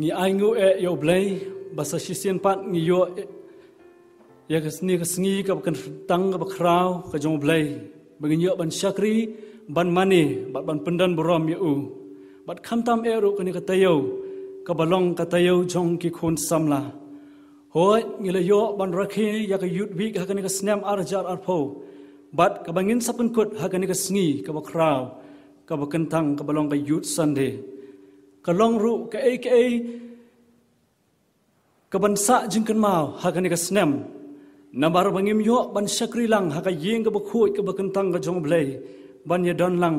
ngi ai ngu e yo blai basa shisien pat ngi yo ya ka sni ka sngi ka kan tang ka krau ka jong blai bagi yo ban syakri ban mani bat ban pendan borom yu bat kham tam e ru ka ni ka tayo ka balong ka tayo jong ki khun samla hoi ngi le yo ban rakhi ya ka yut wi ka ni ka snam ar jar ar pho. Bat ka bangin sapun kut ha ka ni ka sngi ka ba krau ka ba kentang ka balong ka yut sunday ka long ru ka ai ka ai ka ban sa jing kan mau ha ka ka snam na bar bangim yo ban shakri lang ha ka yeng ka ba khu ka ba ka jong blai ban ye don lang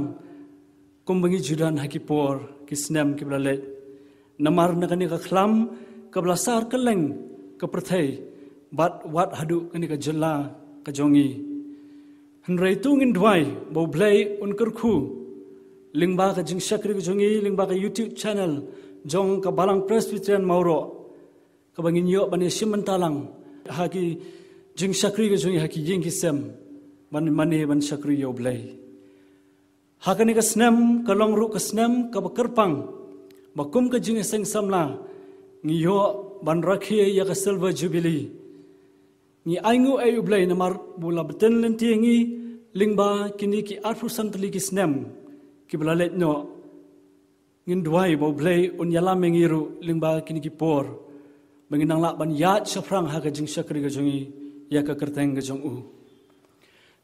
kum bangi judan ha ki por ki snam ki bla le na mar na ka ka khlam ka bla sar ka leng ka prathai bat wat hadu ka ni ka jalla ka jongi. Han rei ngin dwai bo blai un lingba ka jing shakri ka jongi lingba ka youtube channel jong ka balang presbyterian mauro. Ka bangin yo bani simman talang ha ki jing shakri ka jongi ha ki jing ki sem ban mane ban shakri yo blai ha ka ni ka snem ka long ru ka snem ka ba kerpang ba kum ka jing seng samla ngi yo ban rakhi ya ka silver jubilee. Ni aingu ayu blai na mar bula beten lenti ngi lingba kini ki arfu santli ki snem ki belalet no. Ngin duai bo blai un yala mengiru lingba kini ki por menginang lak ban yat syafrang ha jing syakri ga jungi ya ka kerteng ga jong u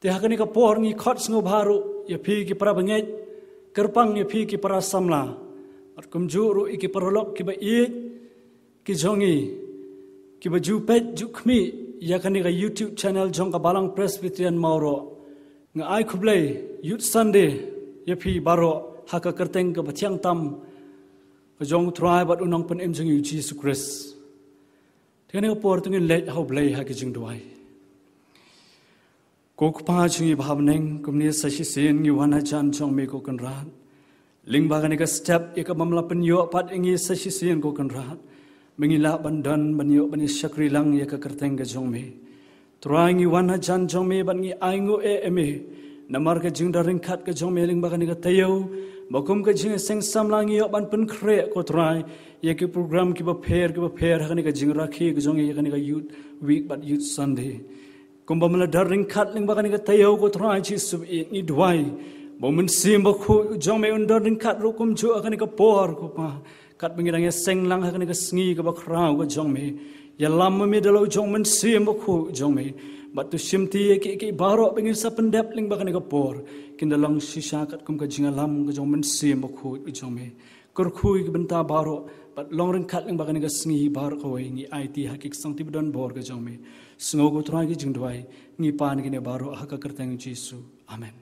te ha ka por ngi khot sngo baru ya phi ki para banget kerpang ya phi ki para samla. At kum juru iki parolok ki ba i ki jongi. Ki ba ju pet ju khmi ya ka ka youtube channel jong ka balang presbyterian mauro. Nga ai youth sunday ye phi baro ha ka kerteng ka bathiang tam. Jong try bat unang pen em jing jesus christ. Tene ko por tungin let how blai ha ki jing duai. Ko ku pa chingi bhav neng kumni sa shi sen ngi wana chan chong me ko kan rat ling ba ka step ye ka mamla pen yo pat ngi sa shi sen ko kan rat mengila bandan banyo bani shakri lang ye ka kerteng ka jong me. Turangi wana chan chong me ban ngi aingo e eme namar ka jing daring khat ka jong meling ba ka tayo bakum ka jing seng sam lang yo ban pen kre ko trai ye ki program ki ba pher ki ba pher ha ka jing rakhi ka jong ye ka ka youth week but youth sunday. Kum ba mala daring khat ling ba ka tayo ko trai chi sub e ni dwai bo mun sim ba khu jong me un daring khat ru kum chu ka ka por ko pa. Kat bingirang ye seng lang ha ka ka sngi ka ba khrau ko jong me. Ya lam me dalo jong mun sim ba khu jong me bat tu simti ki ki baro pengin sa pendap ling bakan ka por kin dalang sisa kat kum ka jinga lam ka jong men sim ba khu i jong me. Kur khu ki benta baro bat long ren kat ling bakan ka sngi bar ko wei ni it hakik sang ti bdan bor ka jong me. Sngo ko tra ki jing dwai ni pan ki ne baro ha ka kertang jisu amen.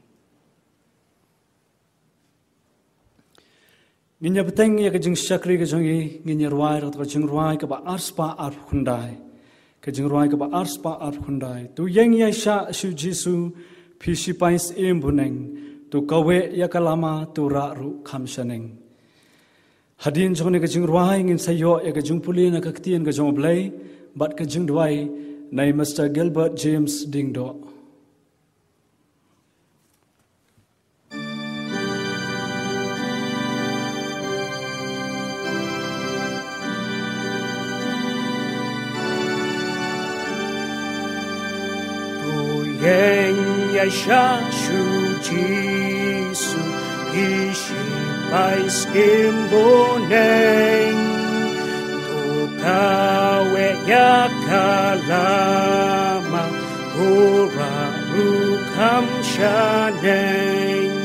Nginya beteng ya ke jing syakri ke jong i nginya ruai rat ka jing ruai ka ba arspa ar khundai ke jing roi ke ba ars pa ar khundai. Tu yeng ya sha shu jisu phi shi pais em buneng tu kawe ya kalama tu ra ru kham shaneng hadin jong ne ke jing roi ngin sa yo ya ke jing puli na ka ktien ke jong blai bat ke jing dwai nai mr gilbert james dingdo Yen Yasha Shu Jisu Ishi Pais Imboneng Tukawe Yakalama Ura Rukam Shaneng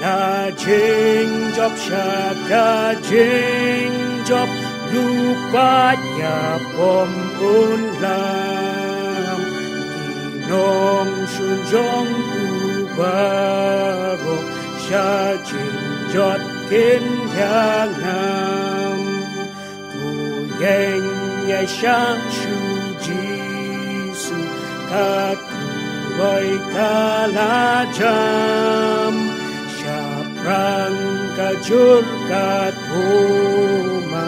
Na Jing Job Shaka Jing Job Lupa Ya Pom Unlang nom shun jong u baro sha chin jot kin ya nam. Tu yen ya shang shu ji su ka tu roi ka la jam sha prang ka jur ka ma,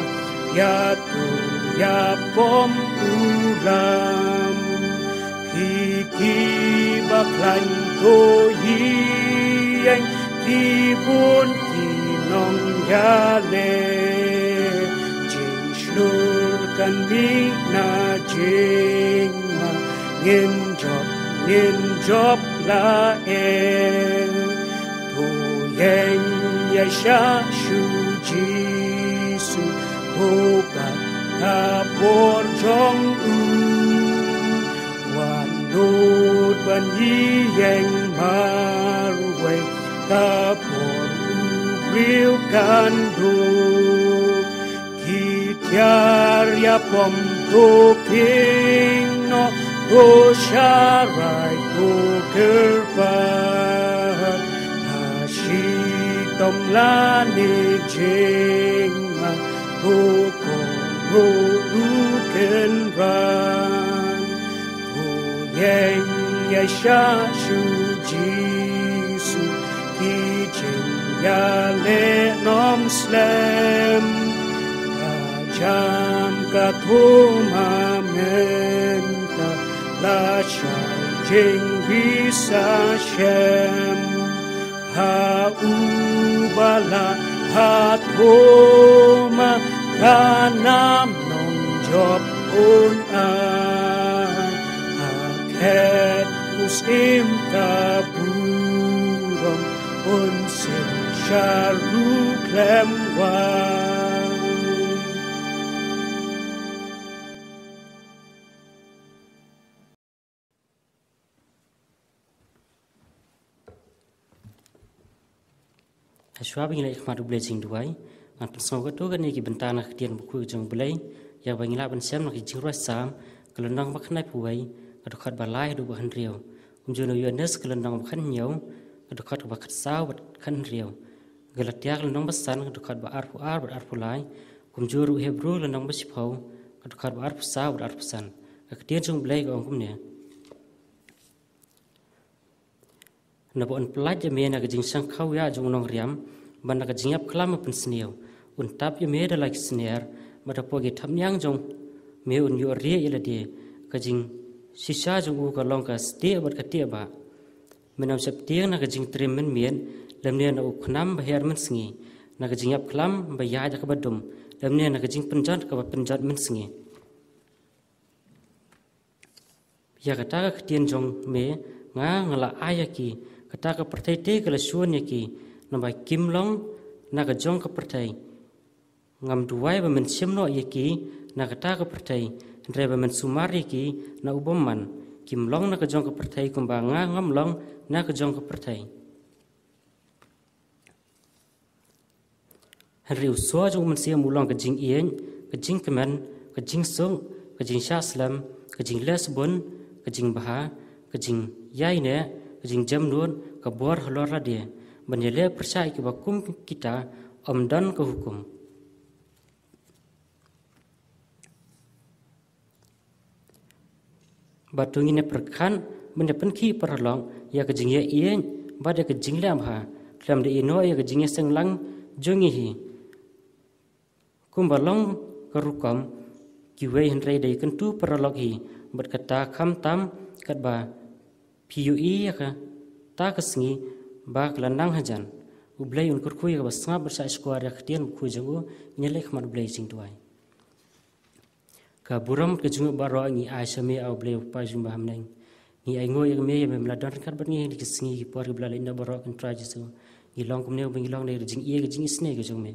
ya tu ya pom ulam ki baklan ko hieng ki bun ki nong ya le ji lurkan mi na jing ma ngin job ngin job la e tu yang ya sha shu ji su ho ba ka por jong u wan nut ban yi yang ma ru wei ka por u riu kan du Chiaria pom tu king no tu sharai tu kirpa Hashi tom la ni jing ma tu ko ru ru ken ran Tu yang ya sha shu jisu ki jing ya le nom slem Jam katuma menta la jing visa shem ha ubala ha toma kanam non job un ha ket us im kaburom un sin sharu klem wa Ashwa bingila ikhmat ublay jing duwai ang pensong ko to gani ki bentana khtian buku jong blay ya bangila ban sem nak jing ruas sam. Kelendang bakhnai puai kadukhat balai du bahan riau. Umjono yuanes kelendang bakhan nyau kadukhat bakhat saw bat khan riau. Galatiak kelendang basan kadukhat ba ar pu ar bat ar pu lai kumjuru hebru kelendang basipau kadukhat ba ar pu saw bat ar pu san. Kaktian jong blay ko angkum ne na bon pelaj ya mena ke jing sang khau ya jong nong riam ban ke jing ap klam pen sniu un tap ya meda like snier ma da po ge tham yang jong. Me un yo rie ila de ke jing sisa jong u ka long ka ste bat ka tie ba menam sep tiang na ke jing trim men mien lam ne na u khnam ba her men sngi na ke jing ap klam ba ya ja ka ba dum lam ne na ke jing penjat ka ba penjat men sngi ya kata ka tien jong me nga ngala ayaki kata ka pertai te kala suan yaki namba kim long na ka jong ka pertai ngam duwai ba men simno yaki na kata ka pertai ba men sumar yaki na ubom man kim long na ka jong ka kumba nga ngam long na ka jong ka pertai uswa jong men sia mulong ka jing ien ka jing kemen ka jing ka ka jing lesbon ka jing jing yai ne jam nun ka bor bakum kita om dan hukum batung ini perkan benda penki perlong. Ya ke jing ye ien bada ke jing lam ha. Lam de ino ya ke jing seng lang jongi hi. Kum balong ke rukam ki wei hen rei dei kentu perlong hi. Bat kata kham tam kat ba PUE ya ka ta ka sngi ba ka landang hajan. U blai un kur khuya ba sa square ya khtian khu jangu nyele khmar blai sing tuai ka buram ke jungu baro ngi ai sami au blai pa jum ba hamnang ngi ai ngo ya me me mla dar kar bar ngi ni sngi ki por bla le na baro kan try jisu ngi long kum ne ngi long ne jing ye jing sne ke jung me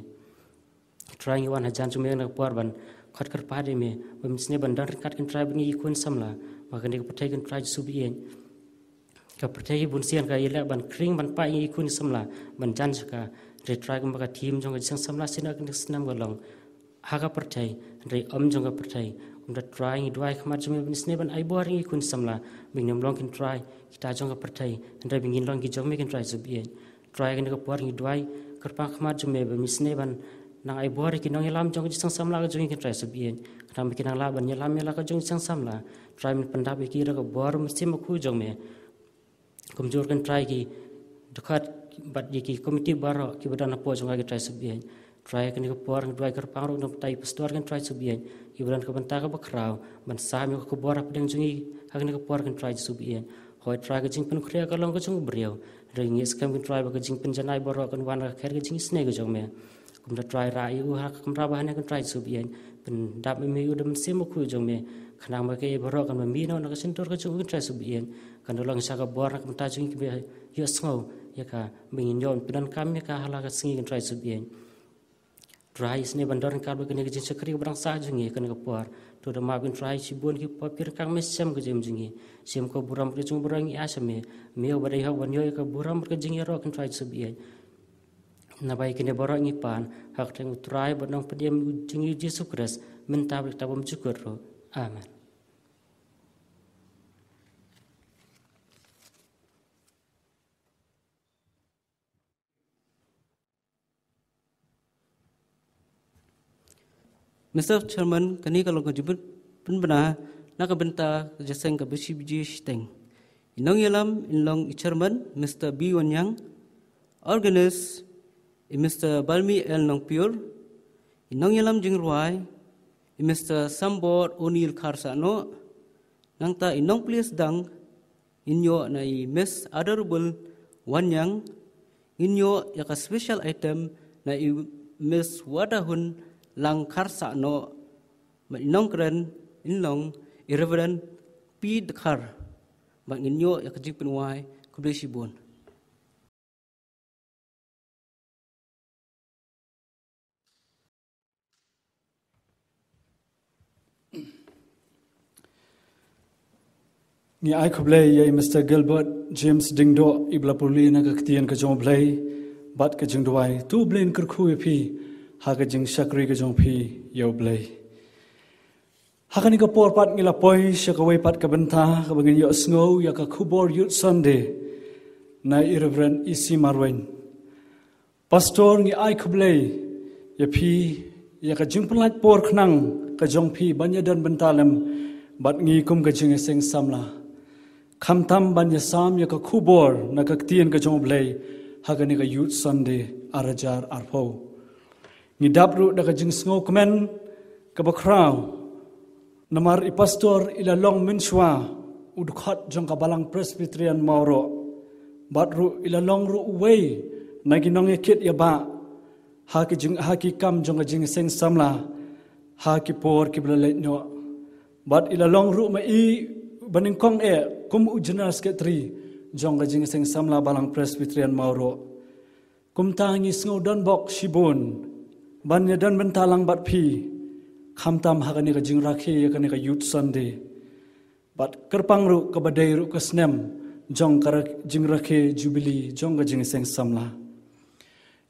try ngi wan hajan jum me na por ban khat kar pa de me bam sne ban dar kat kan try ngi kun samla ma kan ne patai kan try jisu bi ka percaya bun sian ka ila ban kring ban pa i kun samla ban jan ka. Re try ka maka team jong ka sang samla sina ka snam ga long. Ha ka percaya re om jong ka percaya um da try i dwai khma jme ban sne ban ai bor i kun samla. Bing nam long kin try kita jong ka percaya re bing in long ki jong me kin try sub ye. Try ne ka por i dwai kar pa khma jme ban sne ban nang ai bor ki nong ilam jong sang samla ka jong kin try sub ye. Kram ki nang la ban ye lam ye la ka jong sang samla. Try min pandap ki ra ka bor mesti ma khu jong me. Kemjor kan try ki dekat bat ye ki komiti baro ki badan apo jong ki try subian try kan ko por kan try kar pangro no tai pastor kan try subian ki badan ka banta ka bakrau ban sa mi ko bor ap deng jungi kan ko por kan try subian hoi try ka jing pen khria ka long ko jong briau re ngi skam kan try ka jing pen janai boro kan wan ka kher ka jing sne ka jong me kum da try ra yu ha kam ra ba ne kan try subian pen dap me me udam semo ku jong me khana ma ke boro kan mi no na ka sentor ka chung tra su bien kan do lang sa ka bor ka ta ki be yo sngo ya ka mingin yon pedan kam ya ka hala ka singi kan tra su bien try sini bandar kan ba kan ke jin sakri barang sa jong ye kan ka por to da ma bin try si bon ki pa pir kang mes sem ka jem jingi sem ko buram ke chung burang ya sa me me ba dai ha wan yo ka buram ka jingi ro kan try bien na bai kini borok ngi pan. Hak teng utrai bonong pediam jingi Yesus Kristus. Minta berita bom syukur ro amen Mr. Chairman, kani kalau kau jemput pun benar nak benta jaseng ke besi biji steng. Inong yalam inlong chairman Mr. B Wanyang, organist Mr. Balmi L Nong Pure, inong yalam jingruai Mr. Sambor O'Neill Karsano, nangta inong please dang inyo na i Miss Adorable Wanyang, inyo yaka special item na i Miss Wadahun lang karsa no inong kren inlong irreverent pi dekar bang inyo ya kajing penwai kubli sibun. Ni ai khublei ye Mr Gilbert James Dingdo ibla puli na ka ktian ka jong blai bat ka jing duai. Tu blain kar khu ha ka jing sakri ka jong phi yo blai ha ka ni ka por pat ngila poi sha ka wai pat ka banta ka bangin yo sngo ya ka khubor yut sunday na irreverent isi marwain pastor ni ai khublei ye phi ya ka jing plat por khnang ka jong phi banya dan bantalem bat ngi kum ka jing seng samla kham tham ban ya sam ya ka khubor na ka tien ka jong blai ha ka youth sunday arajar arpho ni dabru da ka jing sngo kmen ka ba kraw. Namar i pastor ila long min shwa udkhat jong ka balang presbyterian mauro. Batru ila long ru wei na gi nong kit ya ba. Ha ki jing ha ki kam jong ka jing seng samla ha ki por ki bla le bat ila long ru ma i baning kong e kum u general secretary jong ga jing seng samla balang presbyterian mauro. Kum ta ngi sngo don bok shibon ban ya dan ben talang bat phi kham tam ha ga ni ga jing rakhe ya ga ni ga youth sunday bat kerpang ru ka badai ru ka snem jong ka jing rakhe jubilee jong ga jing seng samla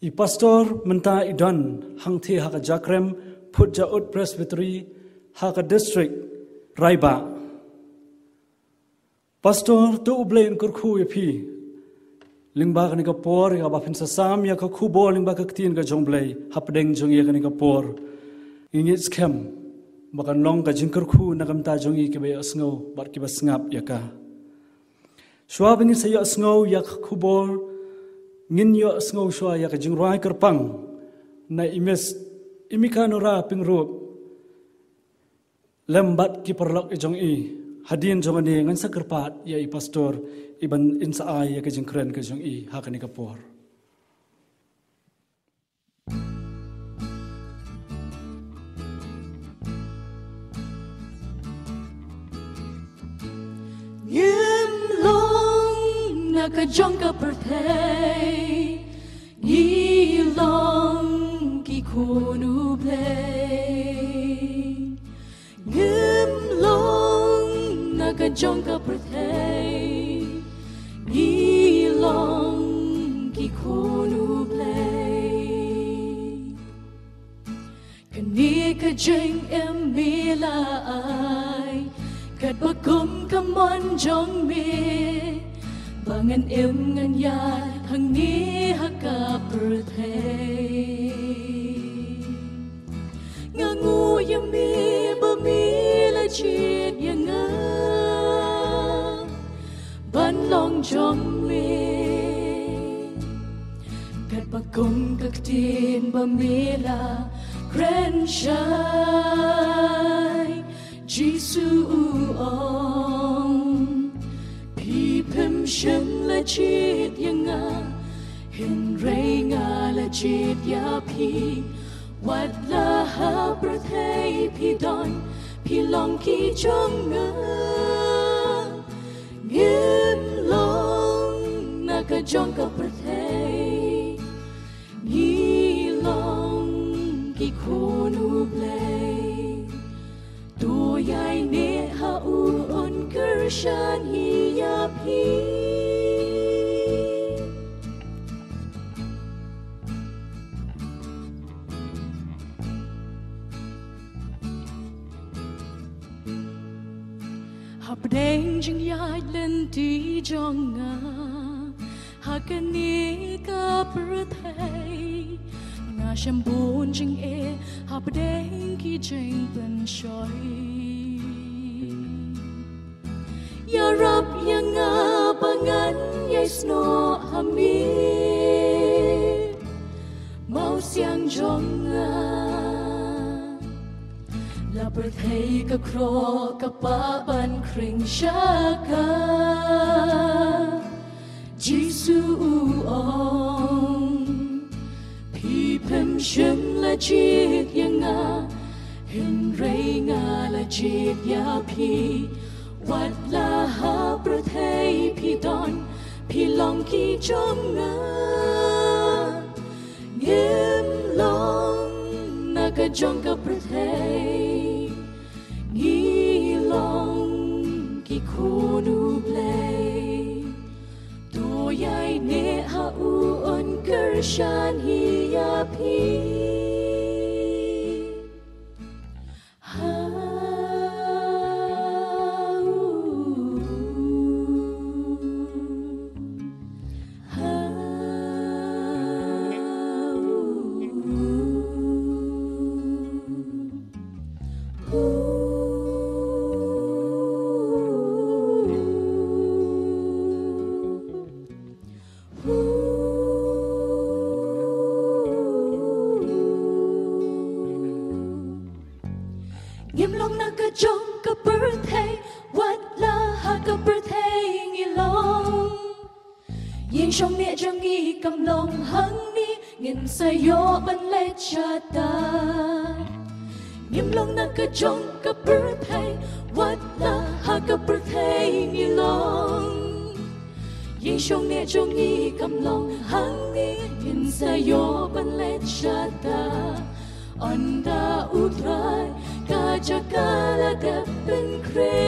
i pastor menta idon hang the ha ga jakrem phut ja ut presbytery ha ga district raiba Pastor tu ublein kur khu ye phi lingba ka ni ka por ya ba phin sa sam ya ka khu bo lingba ka tin ka jong blai hap deng jong ye ka ni ka por. Scam ba kan long ka jing kur khu na kam ta jong ke be asngo bar ki ba sngap ya ka. Shwa bing sa ya asngo ya khu bo ngin yo asngo shwa ya ka jing rai kar pang. Na imes imika no ra ping lembat ki perlok jong i. Hadin jong ani ngan sakrpat ya i pastor iban insa ai ya ka jingkren ka jong i ha ka ni ka por Yim long nakajong ka pertay Ni long ki kunu play Yim long nakajong ka pertay Ni long ki kunu play Kani ka jeng em mila ai. Kat bakum ka mon jong mi. Bangan em ngan ya hang ni ha ka birthday Nga ngu ya mi ba mi la chit ya nga. Ban long jong mi. Kat bakum ka Bakong kaktin bamila Grenshai Jisu ong Pipim shen la chit yanga. Hin ray nga la chit ya pi Wat la ha brathei pi don Pi long ki chung nga Ngim long Naka jong ka brathei Goyai ne hau on kershan hiyapi. Habdeng jing yad len ti jonga Hakani ka prathai Nga shambun jing e Habdeng ki jing pen shoy no hami Mau siang jong La berthei ka kro ka pa ban kring shaka Jisu ong Pi pem shem la jit ya nga Hin rei nga la jit ya pi Wat la ha berthei pi don Pi long ki chom nga Ngim long naga jong ka berthei Ngi long ki konu play Do yai ne ha u on kershan hi Ngin sa yo ban le cha ta Nghiêm long na ka jong ka birthday Wat la ha ka birthday ngi long Yin shong ne jong ngi kam long hang ni Ngin sa yo ban le cha ta Anda utrai kajakala depen kre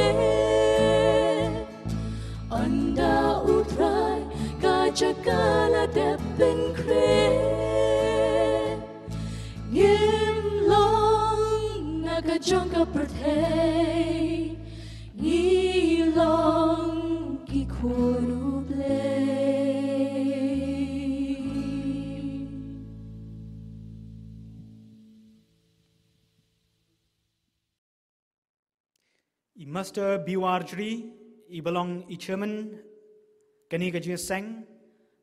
Anda utrai kajakala depen kre long nagajongka perthei Ngilong kikunu play I Master Biwarjri, I belong I Chairman, Kani Gajia Sang,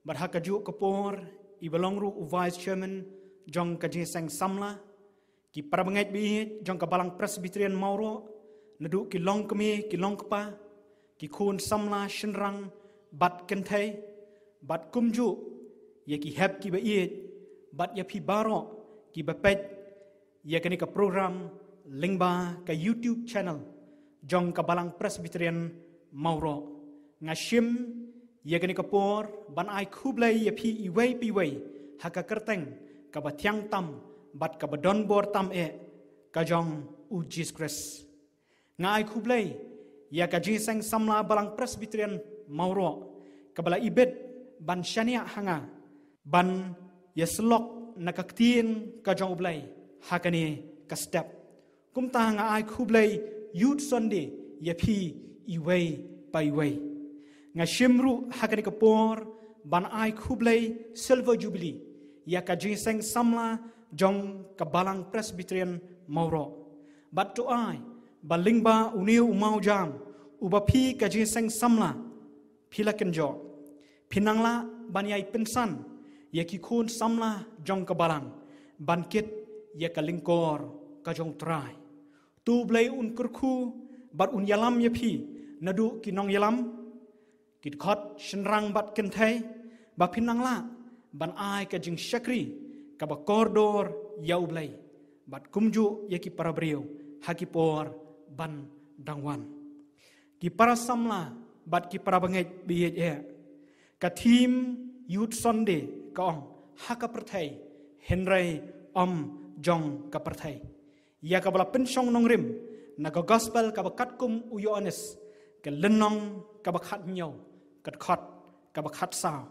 but Kapor, I belong Ru Vice Chairman, Jong Gajia Sang Samla, Ki Parabangait Bi, Jong Kabalang Presbyterian Mauro, Nadu Ki Long Kami, Ki Long Kapa, Ki Kun Samla Shinrang, Bat Kentay, Bat Kumju, Ye Ki Heb Ki Ba Iet, Bat Ya Pi Baro, Ki Ba Pet, Ye Kani Ka Program, Lingba Ka YouTube channel, jong kabalang presbyterian mauro. Nga shim yagani kapor ban ai khublai ya phi i wei pi wei haka kerteng ka ba thyang tam bat ka ba don bor tam e ka jong u jesus christ. Nga ai khublai ya ka ji sang samla balang presbyterian mauro ka bala ibet ban shania hanga ban ya slok nakaktien ka jong ublai hakani ka step. Kum ta nga ai khublai youth sunday ya phi i wei pai wei. Nga shimru hakani ka por ban ai khublei silver jubilee ya ka jinseng samla jong ka balang presbyterian mauro. But to i balingba uniu umau jam. Uba phi ka jinseng samla philaken jo. Pinangla ban yai pensan ya ki khun samla jong ka balang. Ban kit ya ka lingkor ka jong trai tu blai un kurku bat un yalam ya phi nadu ki yalam. Kit khot shenrang bat ken thai ba pinang la ban ai ka jing shakri ka ba kordor yau blai. Bat kumju yaki para brio haki por ban dangwan ki para samla bat ki para bangai biye e ka team youth sunday ka ong. Haka perthai henry om jong ka perthai. Ya ka bala pensong nong na ka gospel ka bakat kum u yohanes ka lenong ka bakat nyau. Ka khat ka bakat sa.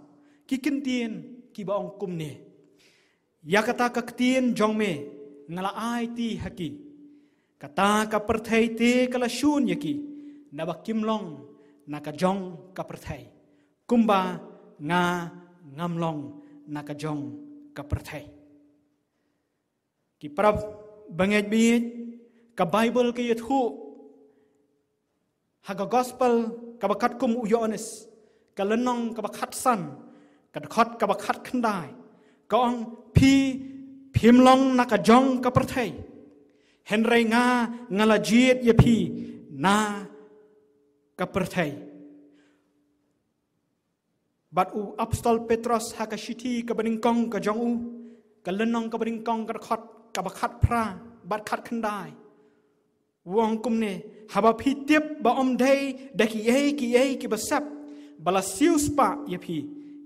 Ki kin tien ki ba ong kum ne ya kata ka tien jong me ngala ai ti haki. Kata ka perthai te kala shun yaki. Na ba kim long na ka jong ka perthai kumba nga ngam long na ka jong ka perthai ki prab banget bi ka bible ke yethu. Ha ka gospel ka bakat kum u yones ka lenong ka bakat san ka khat ka bakat khandai กองพีพิมลองนักจองกับประเทศเห็นไรงางาลจีดยพีนากับประเทศบัดอูอพสตอลเปตรอสฮักชิตีกับบริงกองกับจองอูกับเลนองกับบริงกองกับขัดกับขัดพระบัดขัดขันได้วงกุมเน่ฮับพีเทียบบ่อมได้ได้กี่เอ้กี่เอ้กี่บัสเซบบัลลัสซิลส์ปะยพี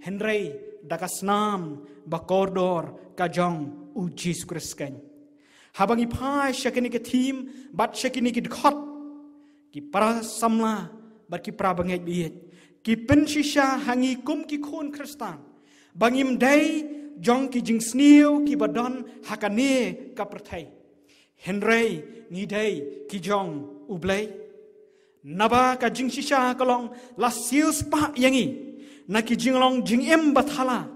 เฮนรี dagas nam bakordor kajong u Jesus Kristen. Habang ipai shakini ke tim bat shakini ke dekat ki para samla bat ki para bangai biet ki pensisha hangi kum ki kun Kristan bangim day jong ki jing sniu ki badon hakane ka pertai henrei ni day ki jong ublei Naba ka jing shisha kalong la sius pa yangi naki jinglong jing embat hala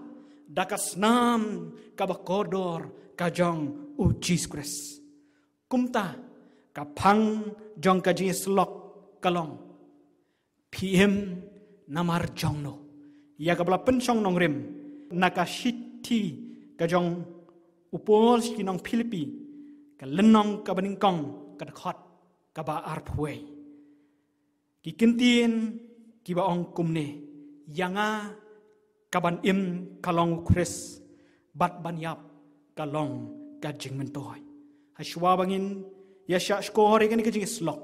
dakas nam kabakodor kajong u Jesus kumta kapang jong kajing slok kalong PM namar jong no. Ya kabla pencong nongrim naka shitti kajong upol kinong Filipi kalenong kabaningkong kong kada khot kaba kikintin kiba ong kumne yanga kaban im kalong kris bat banyap kalong gajing mentoy hashwa bangin ya sha skore gani kajing slok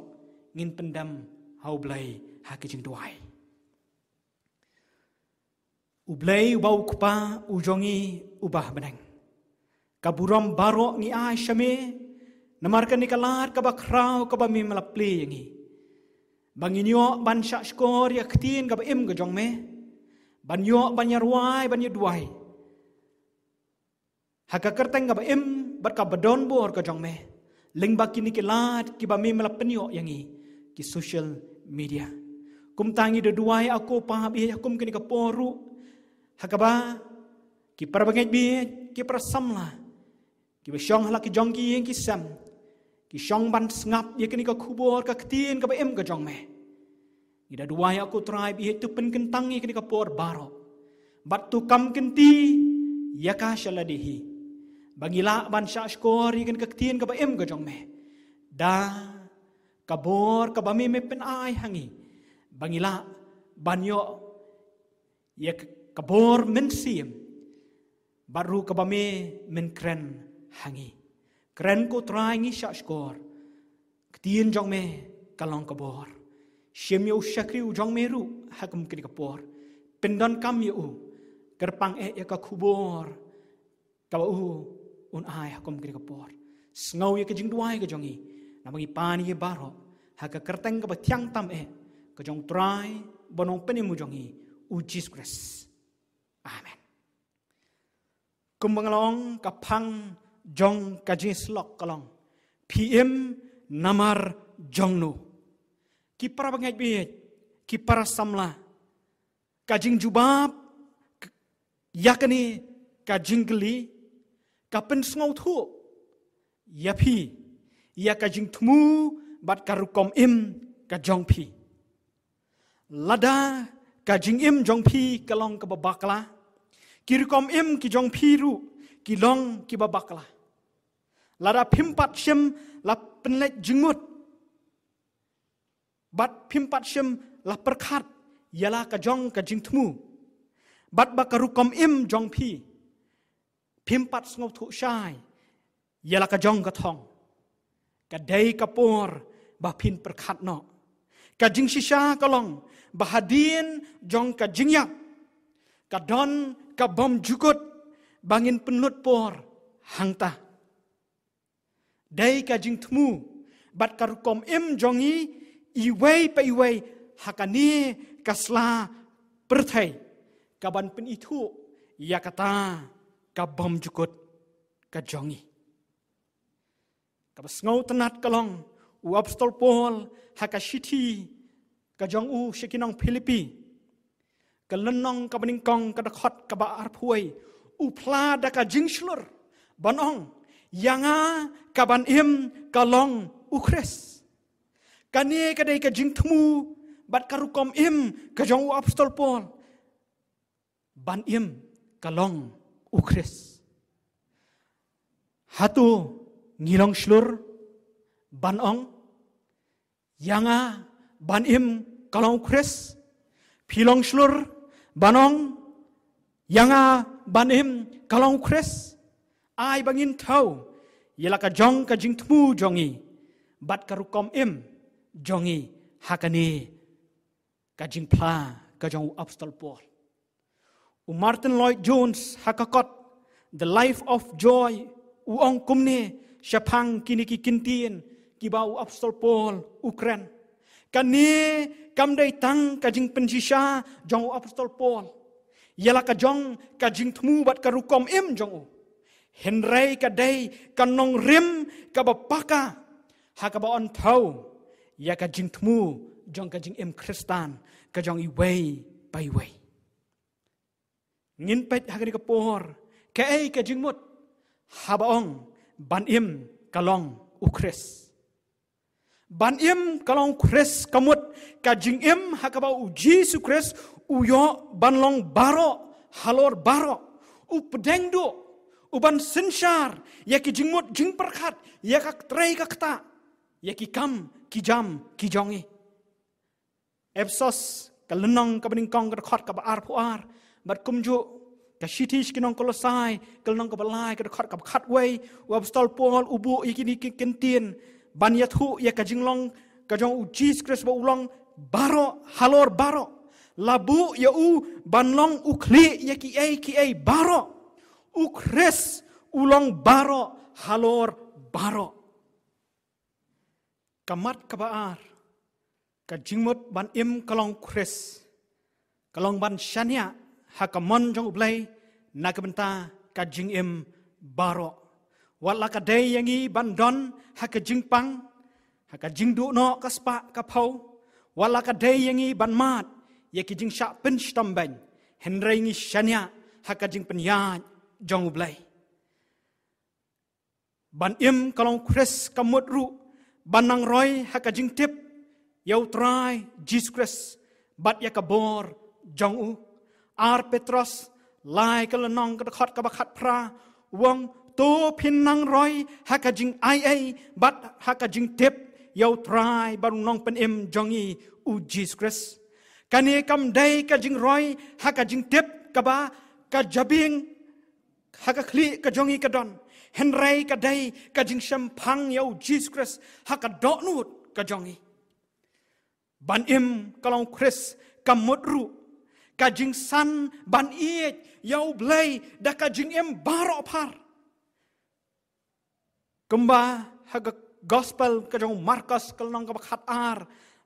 ngin pendam hau blai ha kajing tuai u bau kupa ujongi ubah beneng. kaburam baro ni a shame namarkan ni kalar ka bakrau ka bami melapli yangi banginyo ban sha skore ya ktin ka im gejong me ban yarwai ban yudwai haka kerteng ba im bat ka badon bor ka jong me. Ling ba kini kilat ki ba mi malapnyo yangi ki social media. Kum tangi de duai aku pa bi kum kini ka poru. Haka ba ki parbangai bi ki prasamla ki ba shong hala ki jong ki yin ki sam ki shong ban ngap ye kini ka kubur ka ktien ka ba em ka jong me ida dua ya aku try bi tu pen kentang ye kini ka por baro bat tu kam kenti ya ka shala dihi bangila ban sha skor ye kini ka ba em ka jong me da kabor ka ba mi me pen ai hangi. Bangila banyo ye kabor men sim baru ka ba me men kren hangi. Kren ko trai ngi sha skor jong me kalong ka bor shem yo shakri u jong me ru hakum kri ka por. Pendon kam yo u kerpang e ya ka kubor. Ka u un ai hakum kri ka por. Snau ye ka jing duai ka jongi namangi pani baro. Ha ka kerteng ka ba tiang tam e ka jong trai bonong u jesus christ. Amen. Kumbangalong kapang jong kajis lok kalong pm namar jong no ki para bangai bi ki para samla kajing jubab yakani kajing geli. Kapen sngau thu? Yapi ya kajing tmu bat karukom im ka jong pi. Lada kajing im jong pi kalong ka babakla kirukom im ki jong pi ru ki long ki babakla lara pimpat shem la penlet jengmut บัดพิมพ์ปัดชิมลับประคัดยาลากระจองกระจิงทมูบัดบักรุกอมอิมจองพี่พิมพ์ปัดสงบถุชายยาลากระจองกระทองกระเดยกระปวรบัพินประคัดเนาะกระจิงชิชากะลองบัฮาดีนจองกระจิงยักกระดอนกระบอมจุกุดบังินเป็นลดปวรหังตาได้กระจิงทมูบัดกรุกอมอิมจองี i wei pe hakani kasla perthai kaban pin itu thu yakata kabam jukut ka kabas ngau tenat kalong u apostol paul haka shiti u shekinong philippi. Kalnong kabaning kong kada kaba arphuai u phla da ka banong yanga kaban im kalong u kris ka ne ka dei ka jing thmu bat ka rukom im ka jong apostol Paul. Ban im ka long u kres hatu ngilong shlur ban ong. Yanga ban im kalong kres pilong shlur ban ong. Yanga ban im kalong kres ai bangin thau yela ka jong ka jing jongi. Bat ka rukom im jongi hakani ka jing pla ka jong apostol paul u martin lloyd jones hakakot the life of joy u ong kumne Syapang kini ki kintin ki bau apostol Paul Ukran. Kani kam dai tang ka jing pensisha jong apostol Paul. Yala ka jong ka jing tmu bat ka rukom im jong u. Henry ka dai ka nong rim ka bapaka ha ka ba on thau ya ka jing tmu jong ka jing em kristan ka jong i way. bai wei ngin pet ha ka por ka ei ka jing mut ha ba ong ban im ka long u kris ban im ka long kris ka mut ka jing im ha ka ba u jesu kris u yo ban long baro halor baro u pedeng do ban sinchar ya ki jingmut jing perkat ya ka trei ka kta ya ki kam kijam kijongi. Epsos kalenong kabening kong ka khot ka ar phu ar bat kum ju ka shitish kinong kolosai kalenong ka balai ka khot ka khat wei. Wa apostol paul ubu ikini kentien ban yathu ya ka jinglong ka jong u jis christ ba ulong baro halor baro. Labu ya u banlong u kli ya ki ai ki ai baro. U ulong baro halor baro kamat kabar ka jingmot ban im kalong kres kalong ban shania ha ka mon jong blai na ka banta ka jing im baro wala ka dei yangi ban don ha ka jing pang ha ka jing du no ka spa ka phau. Wala ka dei yangi ban mat ye ki jing sha pin stam ban hen rei ngi shania ha ka jing pen ya jong blai ban im kalong kres ka mot ru banang roy haka jing tip. Yau try jesus christ. Bat yakabor jong u. Ar petros lai ka lenong ka khot ka ba khat pra. Wang to phin nang roi ha ka jing ai ai. Bat ha ka jing tep yo try bar nong pen em jongi u jesus christ. Kani kam dai ka jing roi ha ka jing tep ka ba ka jabing ha ka khli ka jongi ka don hen rai ka dai ka jing sham phang yo jesus christ ha ka do nut ka ban im kalong chris kamut ru kajing san ban iet yau blay da kajing em baro par kemba haga gospel kajong markus kalong ka khat ar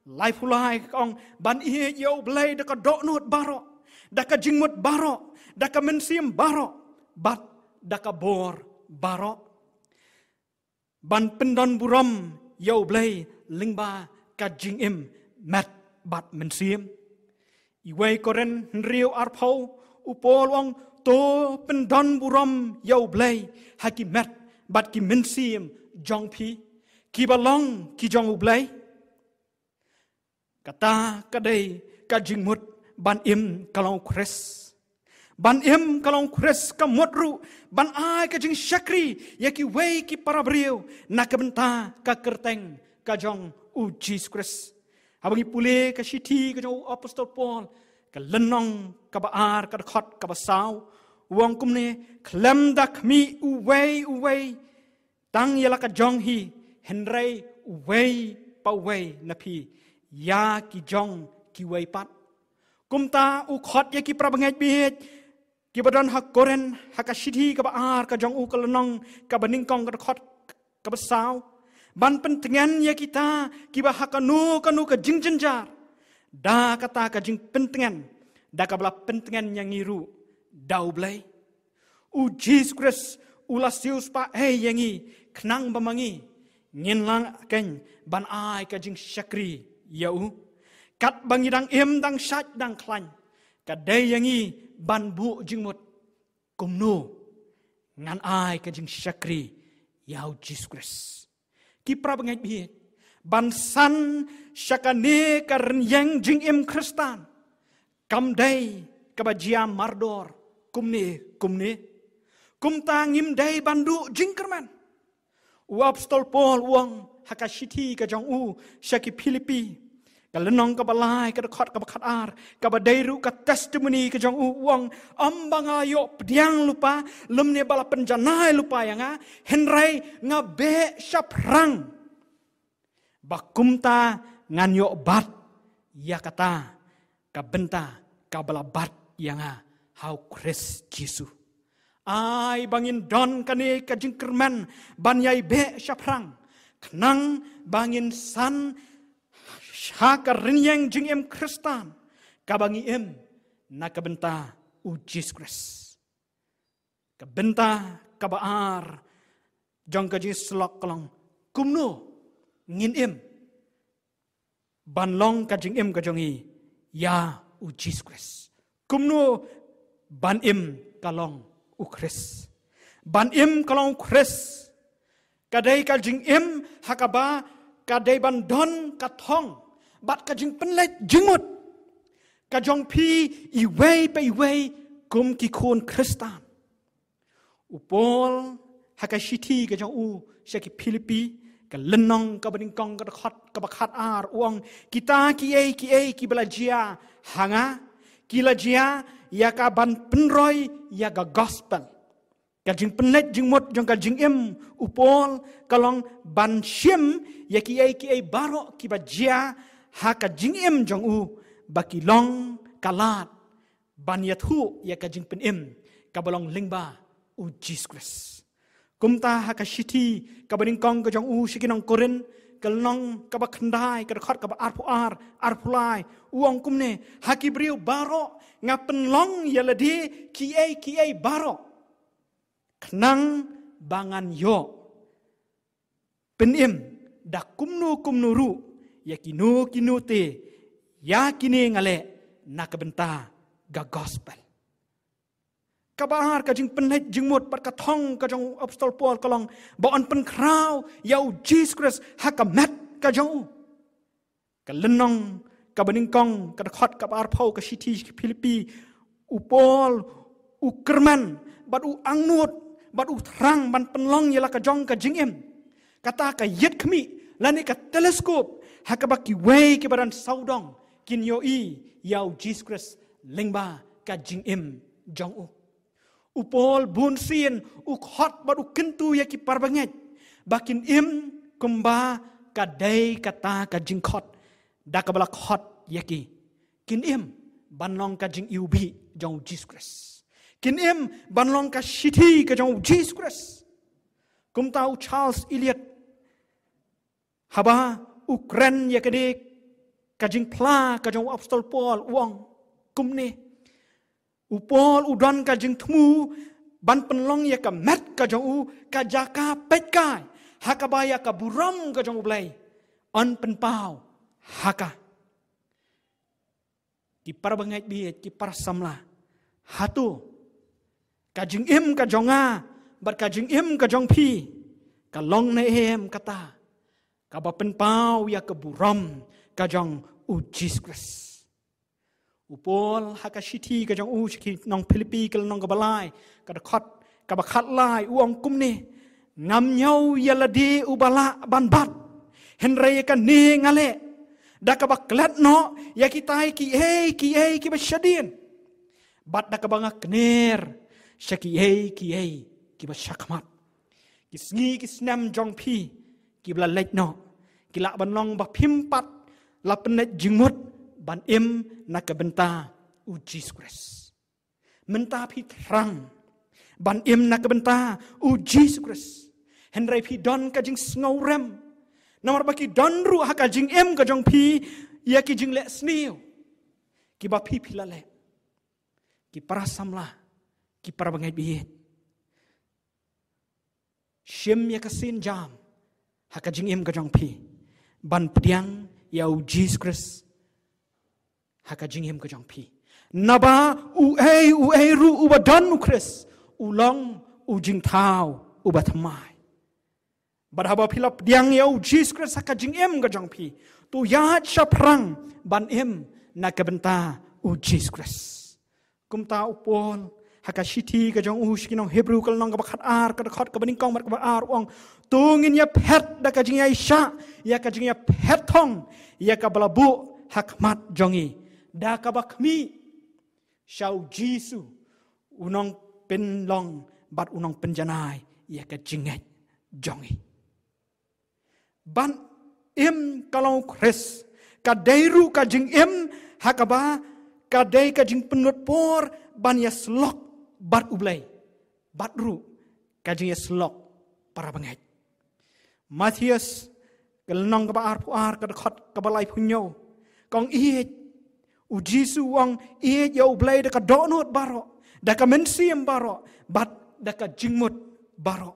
life ulai kong ban iet yau blay da ka do not baro da kajing mut baro da ka mensim baro bat da ka bor barok ban pendon burom yo blay ling ka jing im mat bat men siem. I wai koren rio ar pho u pol to pendon buram, yau blay ha ki mat bat ki men siem jong phi. Ki ba long ki jong u kata ka dei ka jing mut ban im kalong kres kres. เบลยฮักิเมตบัดกิมินซีมจองพีกีบาลองกีจองอุเบลยกตากะเดยกะจิงมุดบันอิมกะลองคริสบันอิมกะลองคริสกะมุดรูบันอายกะจิงชักรียากิเวกิปาราบริวนักบันตากะกระเตงกะจองอูจีสคริส Abangi pule ka shiti ka jo apostol Paul ka lenong ka baar ka khot ka basaw wong kumne klem dak mi uwei uwei tang yala ka jong hi henrei wei pa wei na phi ya ki jong ki wei pat kum ta u khot ye ki prabangai bi ki badan hak koren hak shithi ka ba ar ka jong u ka lenong ka baning kong ka khot ka ba ban pentingan ya kita ki ba hak nu ka nu ka jing jenjar da kata ka jing pentingan da ka pentingan yang ngiru dau blai u jesus christ ula sius pa hey yangi knang bamangi ngin lang ken ban ai ka jing shakri yau. Kat bangi dang im dang shat dang klan ka dai yangi ban bu jing mut kum nu ngan ai ka jing shakri yau jesus christ. Ki pra bangai bi ban san shakane karen yang jing im kristan. Kam dai ka ba jia mardor kum ni kum ta ngim dai bandu jing kerman uap stol pol wong hakashiti ka jong u shaki philippi ka lenong ka balai ka khot ka khat ar. Ka ba dai ru ka testimony ka jong u wong ambanga yo pdiang lupa lemne bala penjanai lupa yang a henrai nga be shaprang bakumta ngan yo bat ya kata ka benta ka bala bat yang a how Chris Jesus ai bangin don kane ka jingkerman ban yai be shaprang knang bangin shaka rinyang jing em kristan. Ka bangi em na ka benta u jesus christ. Ka benta ka ka jis kalong. Kumno ngin em. Ban long ka jing em ka jong i ya u jesus kumno ban em kalong u Chris. Ban im kalong Chris. Kadai ka jing im hakaba kadai ban don katong. Bat ka jing penlet jingmut. Ka jong pi i wei pe i wei kum ki kun Kristan. Upol hakashiti ka jong u shaki Filipi ka lenong ka baning kong ka khat ka bakhat ar uang kita ki ei ki ei ki belajia hanga kilajia ya ka ban penroy ya ka gospel ka jing penet jing mot jong ka jing em upol kalong ban shim ya ki ai ki ai baro ki ba jia ha ka jing em jong u ba ki long kalat. Ban ya thu ya ka jing pen em ka lingba u jesus kumta ha ka shiti ka kong ka jong u shikinong korin kalnong ka ba khandai ka khot ka ba arpu ar arpulai uang kumne hakibriu baro nga penlong yaladi ki ai ki ai baro. Knang bangan yo. Penim da kumnu kumnu ya kinu kinu te ya kini ngale nakabenta ga gospel. Kabahar ka jing penhet jing mut pat ka thong ka jong apostol paul kalong ba on pen kraw yau jesus christ ha ka met ka jong ka lenong ka baning kong ka khot ka bar phau ka shiti philippi u paul u kerman bat u angnut bat u thrang ban penlong yela ka jong ka jing em. Kata ka yet khmi lani ka teleskop ha ka ba ki wei ki saudong kin yo i yau jesus christ lengba ka jing em jong u. Upol bun sien u khot bad u kentu ya ki parbanget bakin im kumba ka dai kata ka jing khot. Da ka bala khot ya ki. Kin im banlong ka jing ubi jong jesus christ. Kin im banlong ka shiti ka jong jesus christ. Kum tau charles eliot haba ukren ya ka de ka jing pla ka jong apostol paul wong kum ne upol udan ka jing thmu ban penlong ya ka met ka jong u ka jaka pet kai. Hakabaya ka buram ka jong blai. On pen pau haka. Ki parbangai bi ki par samla. Hatu ka jing im ka jonga bar ka jing im ka jong pi. Ka long na em kata ka ba pen pau ya ka buram ka jong u jesus christ upol hakashiti ka jong u chiki nong philippi kal nong ka balai ka da khot ka ba khat lai u ong kum ni ngam nyau yala di u bala ban bat henre ka ni ngale. Da ka ba klat no ya ki tai ki e ki e ki ba shadin bat da ka ba ngak ner shaki e ki e ki ba shakmat ki ki sngi ki snam jong phi ki bla lek no ki la ban long ba phim pat la penet jingmut ban im na ka benta u Jesus Christ menta phi thrang ban im na ka benta u Jesus Christ henry phi don ka jing sngow rem namar ba ki don ru ha ka jing em ka jong phi ya ki jing le sniu ki ba phi phi la le ki para samla ki para bangai biet Shem ya kasin jam. Haka jing im kajong pi. Ban pediang ya u Jesus Christ. Haka jing im kajong pi. Naba u ei u ei ru u ba don u Christ. U long u jing tau u ba haba pilap diang ya u Jesus Christ haka jing im kajong pi. Tu ya cha prang ban im na kabenta u Jesus Christ. Kum ta upol hakashiti ka jong ush kinong hebrew kal nong ka bakhat ar ka khot ka baning kong mat ka ar ong tungin ya phet da ka jing ya isha ya ka jing ya phet thong ya ka balabu hakmat jongi. Da ka bakmi shau jisu unong pen long bat unong penjanai ya ka jingai jongi. Ban im kalau kres ka deiru ka jing im hakaba ka dei ka jing penut por ban ya slok bat ublay bat ru kajing slok para Matthias kelnong ka ar pu ar ka khot ka balai punyo. Kong i u jisu wang i yo ublay da ka donot baro da ka mensiam baro bat da ka jingmut baro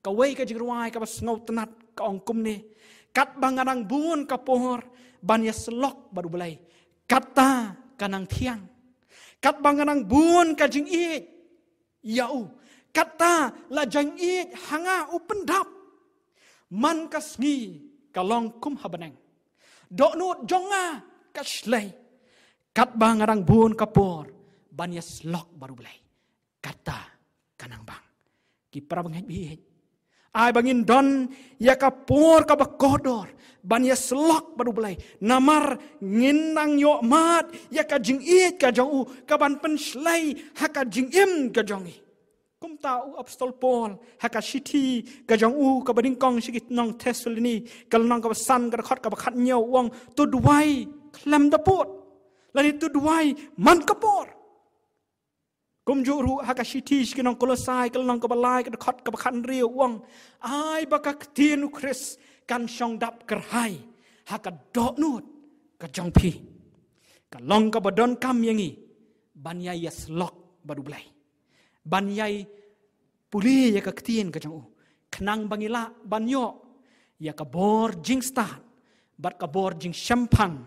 ka wei ka jingruai ka bas ngau tenat ka ong kum ni. Kat bangarang buon ka pohor ban ya slok baru belai. Kata kanang tiang kat banganang bun ka jing i yau. Kata la jang i hanga upen dap man ka sngi ka long kum habanang do no jonga ka shlei kat bangarang bun ka por ban yes lok baru belai. Kata kanang bang. Ki pra bangai bi ai bangin don ya ka por ka bakodor ban ya slok baru belai. Namar nginang yo mat ya ka jing it ka jong u ka ban pen slai ha ka jing im ka jong i kum ta u apostol paul ha ka shiti ka jong u ka bading kong shikit nong tesalini kal nong ka san ka khot ka khat nyo wong tu duai klam da pot lani tu duai man ka por kum ju ru ha ka shiti shkinong kolosai kal nong ka balai ka khot ka khat riu wong ai ba ka tien kris kan shong dap kerhai ha ka do nut ka jong pi ka long ka badon kam yangi ban yai yes lok badu blai ban yai puli ya ka ktien ka jong u knang bangila ban yo ya ka bor jing stat bat ka bor jing shampang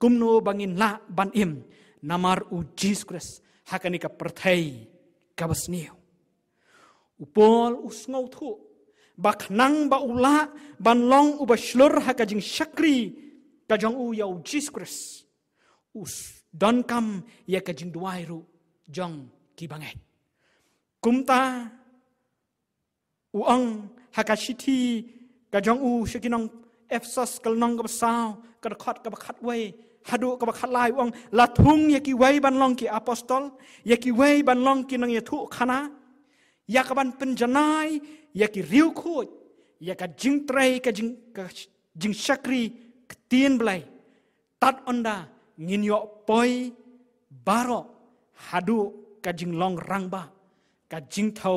kumno bangin la ban im. Namar u jesus christ hakani ka perthai ka basniu upol usngau thu bak nang ba ula ban long u ba shlur ha ka jing shakri ka jong u yau jiskris us don kam ya ka jing duai ru jong ki bangai kumta u ang ha ka shiti ka jong u shikinong efsos kal nong ka sao ka khat ka khat wei hadu ka khat lai ong la thung ya ki ban long ki apostol ya ki wei ban long ki nang ya thu khana ya ka ban penjanai ya ki riu khu ya ka jing trai ka jing ka jing shakri tien blai tat onda ngin yo poi baro hadu ka jing long กจิงเทา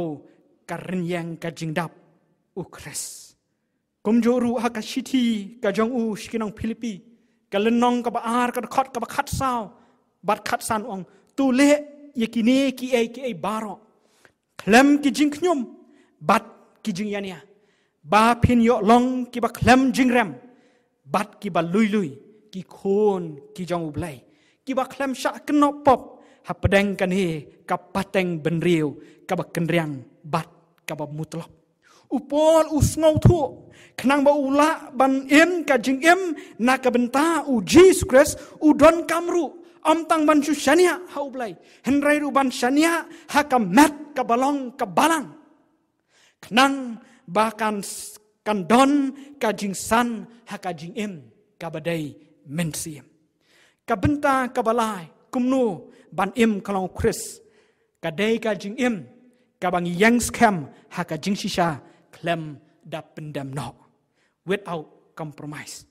กะรินยังกจิงดับอุครสกมโจรูฮักชิทีกะจงอูสกินองฟิลิปปีกะลนองกับอาร์กะคอดกับคัดซาวบัดคัดซานองตูเละยกินเนกิเอกีเอบารอเคลมกิจิงขยมบัดกิจิงยานียบาพินยอลองกิบะเคลมจิงแรมบัดกิบะลุยลุยกิโคนกิจองอุบไลกิบะเคลมชะกนอปอ ka pateng ben riu ka ba kenriang bat ka ba mutlop upol usngau thu khnang ba ula ban em ka jing em na ka benta u jesus christ u don kamru om tang ban shania hau blai. Henrai ru ban shania ha ka mat ka balong ka balang Nang bahkan kan don ka jing san ha ka jing im ka badai mensiam. Ka benta ka balai kumnu ban im kalong chris. Ka dai ka jing im ka bang yang scam ha ka jing shisha klem da pendam no. Without compromise.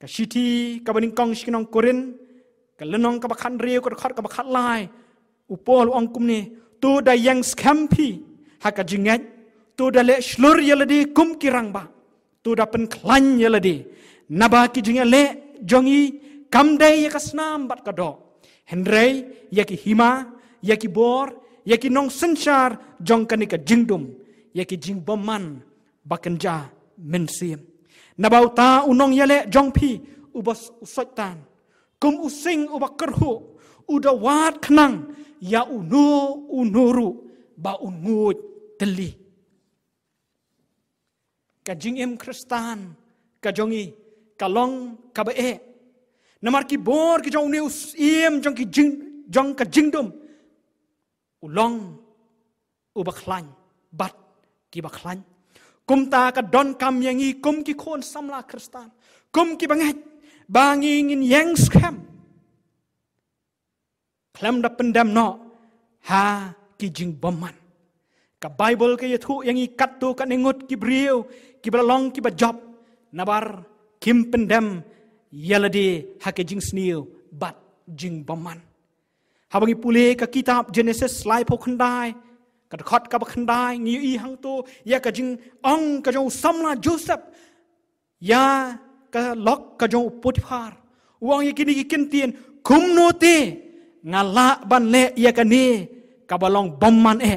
Ka shiti ka baning kong shinong korin ka lenong ka bakhan riu ka khat ka bakhat lai. Upol ong kumni tu da yang scampi ha ka jingat tu da le shlur yeladi kum kirang ba. Tu da pen klan yeladi naba ki jinga le jongi kamdai ya kasnam bat ka do henrei ya ki hima ya ki bor ya ki nong senchar jong kanika jingdum ya ki jing boman bakanja mensim nabau ta unong yale jong pi ubas usaitan kum using ubakerhu uda wat khnang ya unu unuru ba ungut teli. Ka jing em kristan ka jongi kalong ka ba e namar ki bor ki jong neus im jong ki jing jong ka jingdom. Ulong ubaklan bat ki baklan kum ta ka don kam yang i kum ki khon samla kristan. Kum ki bangat bangi ngin yang scam klam da pendam no ha ki jing boman ka bible ke yathu yang i kat tu ka nengut ki brio ki balong ki ba job nabar kim pendam yalade ha ke jing snil bat jing boman habangi pule ka kitab genesis slai po khandai ka khot ka ba khandai ngi i hang tu ya ka jing ong ka jo samla joseph ya ka lok ka jo potifar uang ye kini kin tien kum no te ngala ban le ya ka ni ka balong bomman e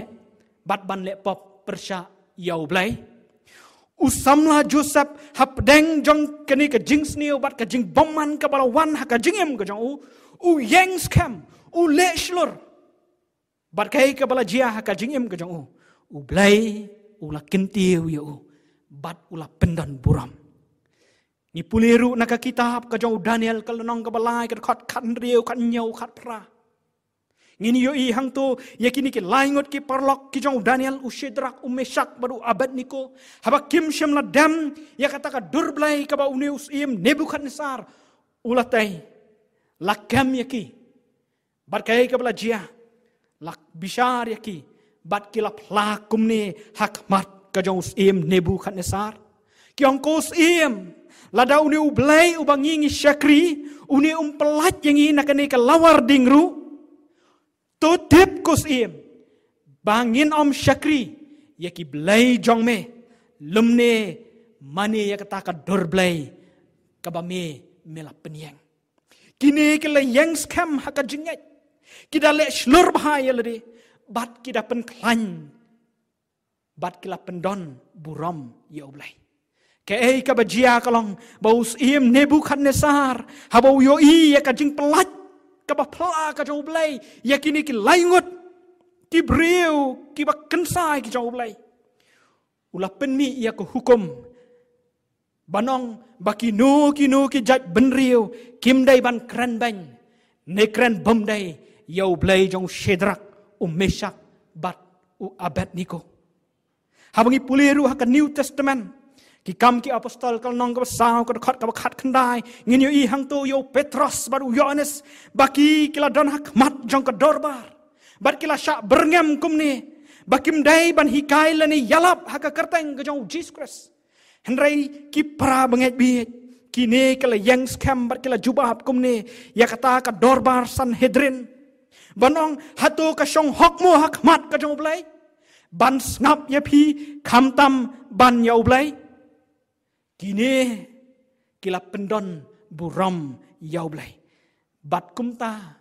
bat ban le pop persya yau blai usamla joseph hap deng jong kini ka jing snio bat ka jing bomman ka balawan ha ka jing em ka jong u u yang scam u le shlor bat kai ka bala jia ha ka jing em ka jong u u blai u la kintiu ya u bat u la pendan buram. Ni puliru naka kitab ka jong daniel ka lenong ka balai ka khat khat riu khat nyau khat pra ngini yo i hang to yakini ki laingot ki parlok ki jong daniel u shedrak u meshak baru abad niko haba kim shem la dam ya kata ka durblai ka ba uneus im nebukadnesar ulatai lakam yaki bat kai ka bala jia. Lak bishar yaki bat ki la plakum ni hakmat ka jong im nebukadnesar ki ongkos im lada uni u blai u bangingi syakri uni um pelat yang ina kani ka lawar dingru tutip kus im bangin om syakri. Ya ki blai jong me. Lumne mani kata ka dor blai. Ka ba me mela penyang kini ke le yang scam ha ka jingat kita le shlur bahaya le bat kita pen klan bat kila pendon buram ya oblai ke ei ka bajia kalong. Baus im nebukadnesar ha bau yo i ya ka jing pelat ka ba pla ka jo blai ya kini ki laingot ki breu ki ba kensai ki jo blai ula pen mi ya ko hukum. Banong baki nu ki nu ki jat ben riu kim dai ban kran ban ne kran bom dai. Yo blai jong shedrak u meshak bat u abed niko. Habangi puliru ha ka new testament ki kam ki apostol kal nong ka sao ka khat ka khat khandai ngin yo i hang to yo petros baru yohanes baki kila don hak mat jong ka dorbar bat kila sha berngam kum ni. Bakim dai ban hikai lani yalap hak ka kerteng ka jong jesus christ. Henrai ki pra banget bi ki ne kala yang scam bat kila jubah kum ni. Ya kata ka dorbar san hedrin banong hatu ka shong hok mo hak mat ka jong blai. Ban snap ya phi kham tam ban yau blai Kini kila pendon buram yau blai. Bat kumta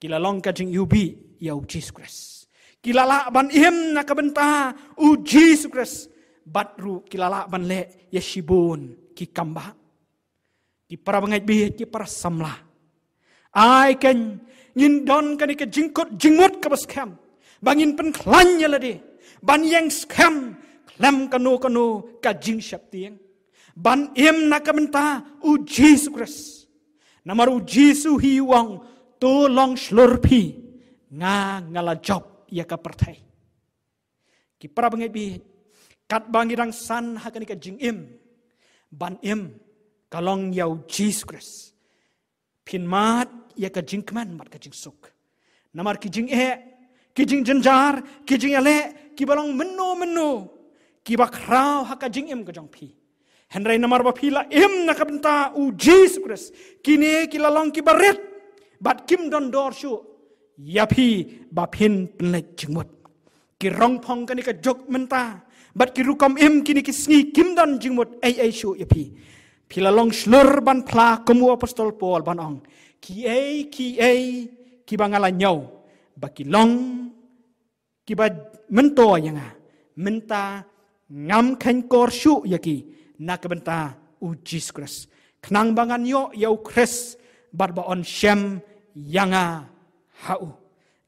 kila long kajing yubi yau Jesus Christ. Kila la ban im na kabenta u Jesus Christ. Bat ru kila la ban le yeshibun ki kamba. Ki para bangai bi ki para samla. Ai ken ngin don kan ke jingkot jingmut ka bas kam. Bangin pen klanya ladi. Ban yang skam lam kanu kanu ka jing shap tieng ban im na kamenta u jesus christ namar u jesu hi wang to long slurpi. Nga ngala job ya ka pertai ki para bangai bi kat bangi rang san ha ka jing im. Ban im kalong yau jesus christ pin mat ya ka jing kman mat ka jing suk. Namar ki jing e ki jing jenjar ki jing ale ki balong menu menu kiba krau haka jing im kajong pi. Henry namar ba pila im na kabenta u jesus christ. Kini kila long kiba ret. Bat kim don dor shu. Ya pi ba pin plet jingmut ki rong pong kani ka jok menta bat ki rukom im kini ki sngi kim don jingmut ai ai shu ya pi. Pila long slur ban pla komu apostol paul ban ong. Ki ai ki ai ki bangala nyau. Ba ki long ki ba mento yanga menta ngam khen kor shu yaki nak benta u Jesus Christ. Knang bangan yo yo Chris bar ba on shem yanga hau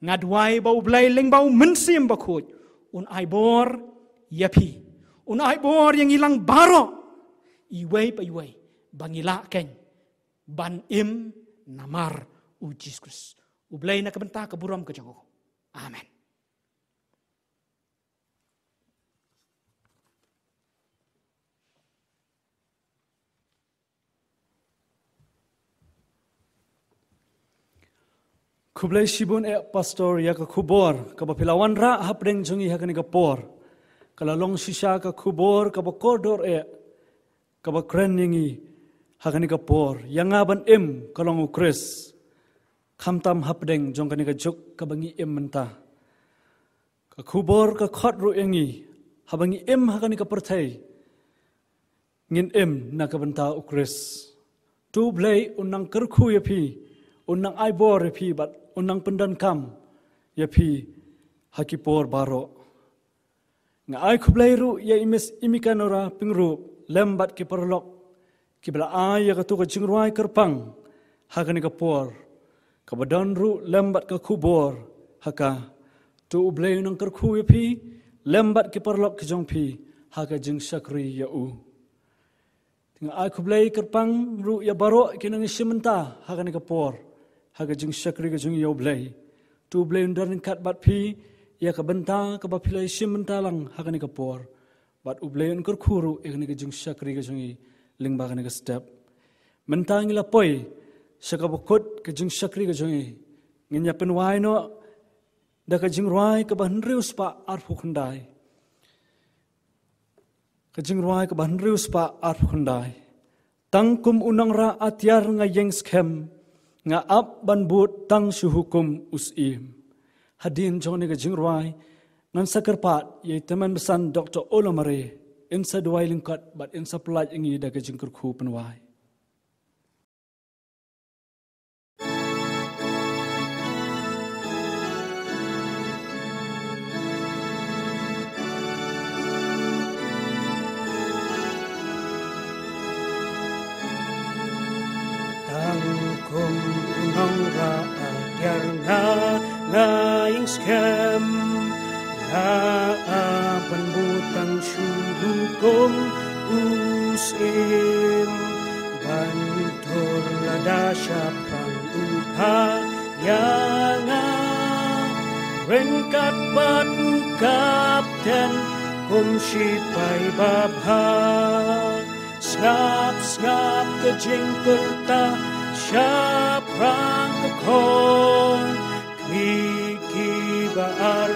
ngadwai bau blai ling bau mensim ba khut. Un ai bor yapi un ai bor yang ilang baro iwei pa iwei bangila ken ban im namar u Jesus Christ. U blai nak benta keburam ke jago amen Kublai shibun e pastor ya ka kubor ka ba pilawan ra hapdeng jungi ha ni ka por kala long shisha ka kubor ka ba koridor e ka ba kren yingi ha ka ka por yang aban im ka long ukris. Khamtam hapdeng jong ka ni ka juk ka bangi im menta ka kubor ka khot ru yangi ha bangi im ha ka ni ka perthai ngin im na ka banta ukris. Tu blai unang kerkhu ya phi unang ai bor ya phi bat unang pendan kam ya phi hakipor baro. Nga ai khublai ru ya imis imikanora pingru lembat ki perlok ki bla ai ya katu ka jingruai kerpang hakani ka por. Ka badan ru lembat ka khubor haka tu ublai nang kerkhu ya phi lembat ki perlok ki jong phi haka jing sakri ya u. Tinga ai khublai kerpang ru ya baro kinang simenta hakani ka por haga jing shakri ga jing yo blai tu blai ndar kat bat phi ya ka banta ka ba philai sim banta lang ni ka por bat u blai kur khuru e ni ga jing shakri ga jing ling ba ga ni ga step. Banta ngi la poi shaka ba khot ka jing shakri ga jing ngin ya pen wai no da ka jing roi ka ban rius pa ar phu khandai ka jing roi ka ban rius pa ar phu khandai tang kum unang ra atyar nga yeng skem nga ap ban but tang shu hukum usim hadin jong ne ga jingrai ngan sakar pat ye teman besan dr olomare in sa duai lingkat but in sa pelaj ingi da ga jingkur khu penwai kum unong ra atyar na ngaying skem na aban butang syuhukum usim. Bantur lada syapang upa yana rengkat batu kapten kum sipai babha. Snap, snap, kejing pertah Shaprangkon Mikibar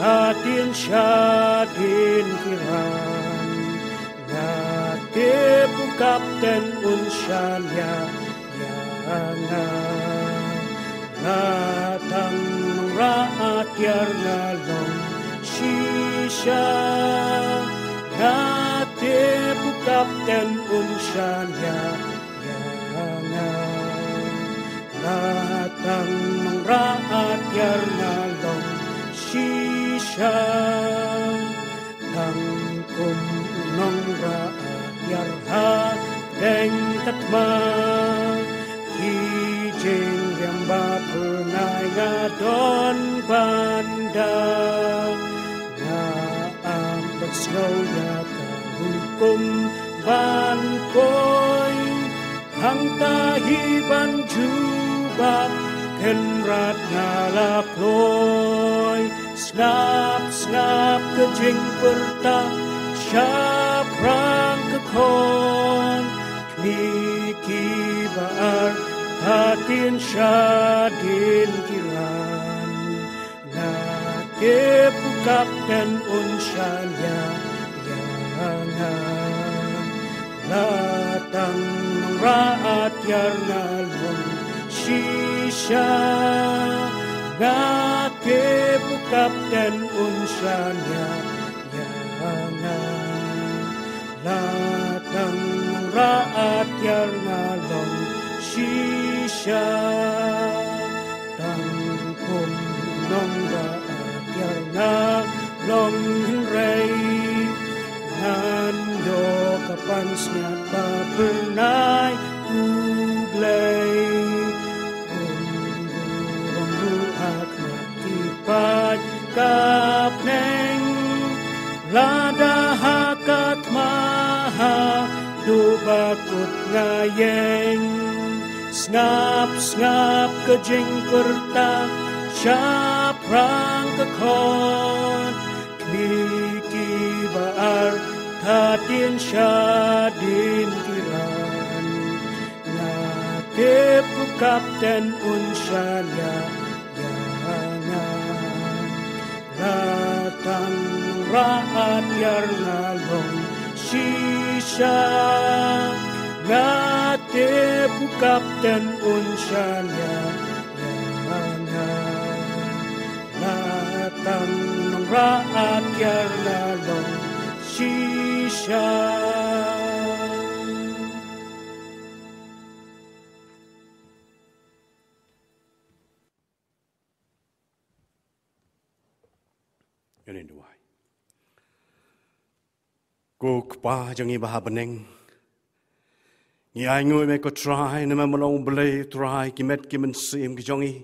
Hatin Shadin Kiran bukap ten Unshanya Yana Ngatang Raatyar Nalong Shisha Ngatip Kapten Unshanya Yana Latang ng raat yar na long sisya Tang kum nong raat yar ha deng tatma Kijing yang ba punay nga don banda. Na ambag snow ya hukum ban koy Hang tahiban bát khen rát na snap snap ke perta sha prang ke kon hatin sha kiran na dan unsyanya yangan latang ng raat na long shisha Ngake bukap dan unsya niya yangan Latang ng raat yar na long shisha Tang pum nong raat yar na long ray Nando kapans niya pa pernay takut ngayeng Snap-snap ke jing perta Siap rang ke kon Miki baar Tatin syadin kiran Ngatip ku kapten unsyanya Yangan Datang raat yar ngalong Siap siya Ngate bukapten unsya niya Yamana Natang raat yarlalong siya. Kuk pa jang iba beneng. Ni ai ngui me ko try na ma malong blay try ki met ki men sim ki jongi.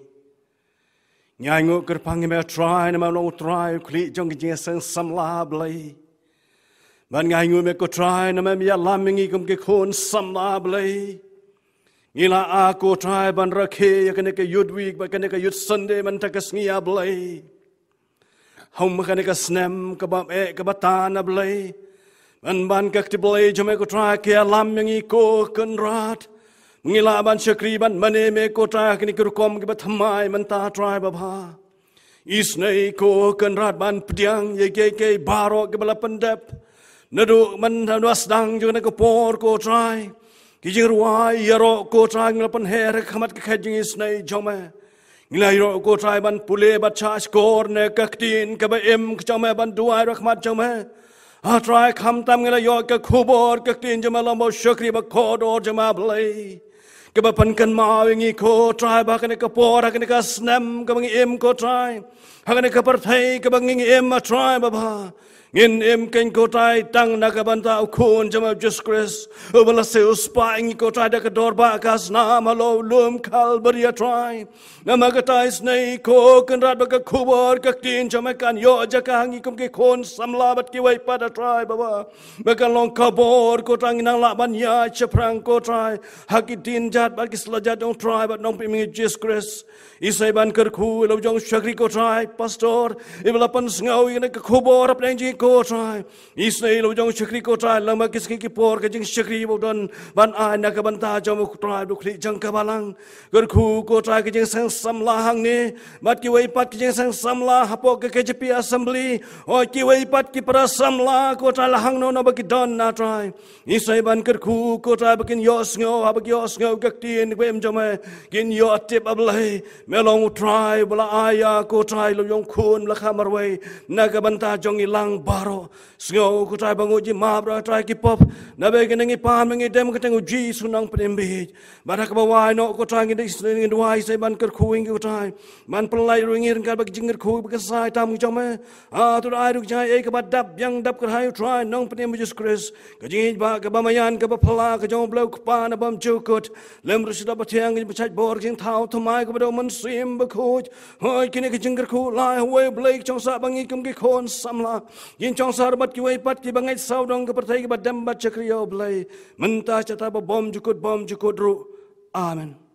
Ni ai ngui ker pang me try na ma malong try kli jong ki jeng sang sam la blay. Ban ngai ngui me ko try na ma mi lam ngi kum ki khon sam la blay. Ila aku try ban rakhe ya kene ke yud week ba kene ke yud sunday man takas ngi blay. Hong makane ka snem ka ba e ka bata na Man ban ka ti blay jome ko tra ke alam yang iko kan rat. Ngila ban syakri ban mane me ko tra kini kur kom ke bathamai man ta try ba ba. Isne ko kan rat ban pediang ye ke ke baro ke bala pendep. Nadu man was dang jo na ko por ko try. Ki jing ruai yaro ko try ngila pan her khamat ke khajing isne jome. Ngilai ro ko trai ban pule bat cha skor ne kaktin ka ba em ka chome ban duai rahmat chome. A trai kham tam ngila yo ka khubor kaktin jama lambo shukri ba khodor jama blai. Ka ba pan kan ma wingi ko trai ba kan ka por kan ka snem ka bangi em ko trai. Ha kan ka par thai ka bangi em ma trai ba ba. Ngin em ken ko trai tang na ka banta ukun jama just Chris. Ubala se uspa ingi ko trai da ka dor ba na malo lum kal beria trai. Na magatai snei ko kan rat ka kubor ka tin jama kan yo ja ka hangi kum ke kon samla bat ki wai pada trai baba. Ba ka long ka bor ko tang nang la ban ya chaprang ko trai. Haki tin jat ba ki slajat dong trai ba nong pi mingi just Chris. Isai ban ker khu lo jong shakri ko trai pastor. Ibla pan ngau ina ka kubor ap nang ko trai isne lo jong shakri ko trai lama kis ki por ka jing shakri bo don ban a na ka ban ta jom ko trai du khli jang ka balang. Gar khu ko trai ka jing sang sam la hang ne mat ki wei pat ki jing sang sam la hapo ka ke jpi assembly. O ki wei pat ki para sam la ko trai la hang no no ba ki don na trai. Isne ban kar khu ko trai ba kin yos ngo ha ba ki yos ngo ka tien wem jom kin yo tip ablai melong trai bla aya ko trai lo jong khun la khamar wei na ka ban ta jong ilang baro sngo ko trai bangu ji ma bra trai ki pop. Na be ngi pam ngi dem ko tengu ji sunang prembe bara ka wa no ko trai ngi dis ngi dwai sai ban kar khuing ko trai. Man pelai ru ngi kan ba jingir khu ba sai tam ngi jome tu ai ru jai e ka ba dap yang dap kar hai trai nong prembe jis kris ka ji ba ka ba mayan ka ba phala ka jong blo ka pa na bam chu kut. Lem ru sida ba tiang ngi ba chai bor to mai ka ba do man sim ba khu hoi kini ka jingir khu lai hoi blake chong sa bangi kum ki khon samla yin chong sar bat ki wai pat ki bangai sau dong ke pertai ki badam bat chakriyo blai menta chata ba bom jukut bom jukut ru. Amen